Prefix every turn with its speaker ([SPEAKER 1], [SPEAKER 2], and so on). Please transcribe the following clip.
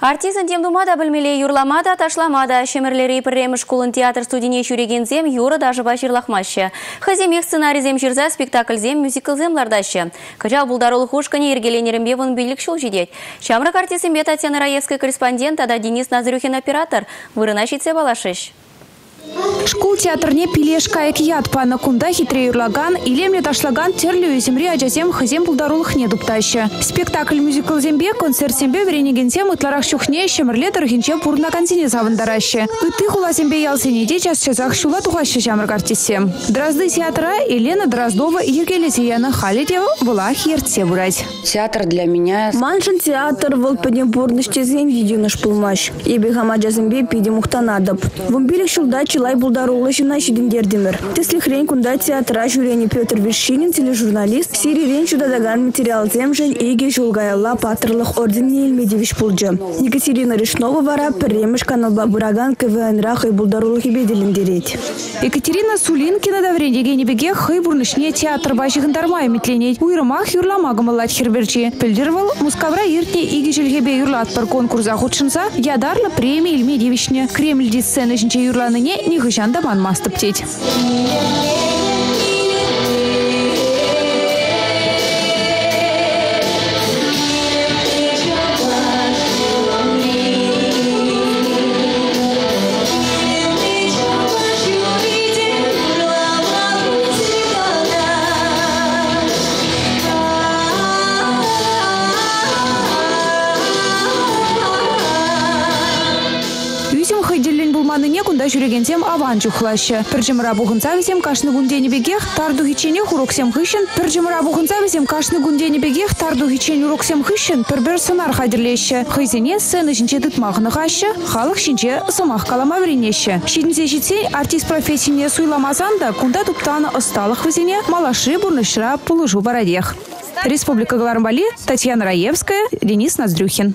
[SPEAKER 1] Артизан темдумада білмеле юрламада ташламада шемерлері пірремі школын театр студине зем юры даже башырлахмашы. Хаземех сценарийзем жүрза спектакльзем мюзиклзем лардашы. Качал булдарулы хушкане ергеленерімбе вон билік шул жидет. Шамрак Татьяна Раевская корреспондент, ада Денис Назрюхин оператор. Вырынашитсе балашыш.
[SPEAKER 2] Шкул театрне пилеш каяк ят пана кунда хитре юрлаган, илемле ташлаган терлю земре ажазем хазем пулдарулых не дуптаща. Спектакль мюзикл зембе, концерт зембе веренегенсем ытларах шухне шемрле дыргинче пурна контине завандараще. Ыты хула зембе ялсенеде час часах шула тухаща жамрак артисем. Дразды театра Елена Дроздова и Зияна Халидева была херце бурать.
[SPEAKER 3] Театр для меня...
[SPEAKER 4] Маншин театр вол поднебурныште зен единыш пулмаш. Ебе хамаджа зембе пиде мухтанадып. Вумбилик шулда чилай булдарулы жина шидиндердимер. Тесли хрень кунда театра жюрени Петр Вишинин, тележурналист, сири рен чудадаган материал земжен жулгаялла патрлых орден елмедевиш пулджа. Екатерина Решнова вара премеш канал Бабураган КВН Раха и булдарулы хибеделендереть.
[SPEAKER 2] Екатерина Сулинкина да врендеге беге хый бурнышне театр башыгын дармай метленет. Уйрымах юрламагымалат херберчи. Пельдервал мускавра иртне иге жилгебе юрлат пар конкурса худшынса ядарлы премия илмедевишне. Кремль сцены жинче юрланыне нихышан Чанда манмас. Булманыне кунда жүрегенсем аван чухлашы. Піржіміра бұғынса візем кашны гундені бегех тарду хичене хуроксем хышын. Піржіміра бұғынса візем кашны гундені бегех тарду хичен уроксем хышын. Пірбір сынар хайдерлеші. Хайзене сцены жінче дытмағыны хашы, халық жінче сымақ калама вренеші. Шидінзе житсе артист профессияне суйламазан да кунда туптаны ысталық візене малаши бурнышыра пулыжу барадех. Республика Галармбали, Татьяна Раевская, Денис Ноздрюхин.